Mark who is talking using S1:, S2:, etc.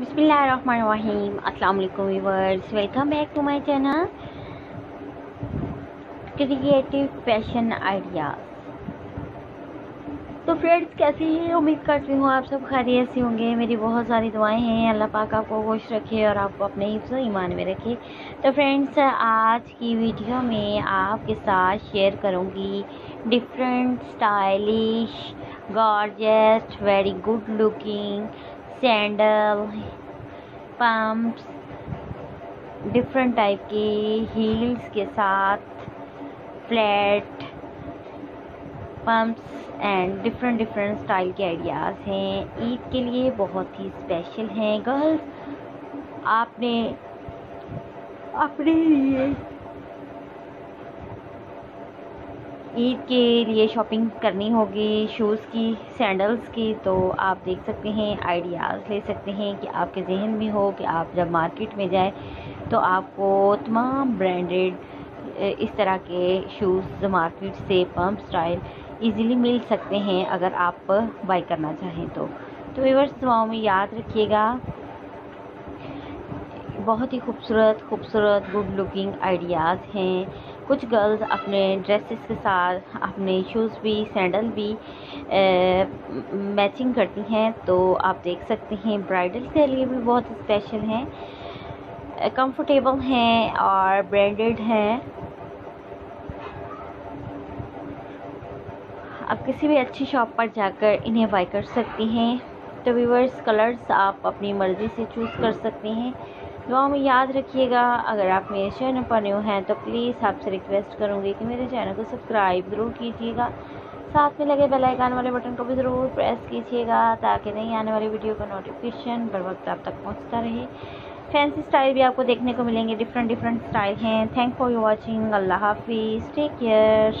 S1: अस्सलाम वालेकुम viewers welcome back to my channel. Creative fashion ideas. तो फ्रेंड्स, कैसी हैं? उम्मीद करती हूँ आप सब खैरियत से होंगे। मेरी बहुत सारी दुआएँ हैं। अल्लाह पाक आपको खुश रखे और आपको अपने हिफ्स ईमान में रखे। तो फ्रेंड्स, आज की वीडियो में आपके साथ शेयर करूँगी different stylish gorgeous very good looking sandal pumps different type के हील्स के साथ flat pumps and different different style के आइडियाज़ हैं ईद के लिए बहुत ही स्पेशल हैं गर्ल्स आपने अपने लिए ईद के लिए शॉपिंग करनी होगी, शूज़ की सैंडल्स की तो आप देख सकते हैं आइडियाज़ ले सकते हैं कि आपके जहन में हो कि आप जब मार्केट में जाए तो आपको तमाम ब्रांडेड इस तरह के शूज़ मार्केट से पम्प स्टाइल इजीली मिल सकते हैं अगर आप बाई करना चाहें तो। तो व्यूवर्स दुआओं में याद रखिएगा। बहुत ही खूबसूरत खूबसूरत गुड लुकिंग आइडियाज़ हैं। कुछ गर्ल्स अपने ड्रेसेस के साथ अपने शूज़ भी सैंडल भी ए, मैचिंग करती हैं। तो आप देख सकते हैं ब्राइडल के लिए भी बहुत स्पेशल हैं। कंफर्टेबल हैं और ब्रांडेड हैं। आप किसी भी अच्छी शॉप पर जाकर इन्हें बाई कर सकती हैं। तो व्यूवर्स कलर्स आप अपनी मर्ज़ी से चूज़ कर सकते हैं। दुआ में याद रखिएगा। अगर आप मेरे चैनल पर न्यू हैं तो प्लीज़ आपसे रिक्वेस्ट करूँगी कि मेरे चैनल को सब्सक्राइब ज़रूर कीजिएगा। साथ में लगे बेल आइकन वाले बटन को भी ज़रूर प्रेस कीजिएगा, ताकि नई आने वाली वीडियो का नोटिफिकेशन बर वक्त आप तक पहुँचता रहे। फैंसी स्टाइल भी आपको देखने को मिलेंगे। डिफरेंट डिफरेंट स्टाइल हैं। थैंक फॉर वॉचिंग अल्लाह हाफिज़। Take care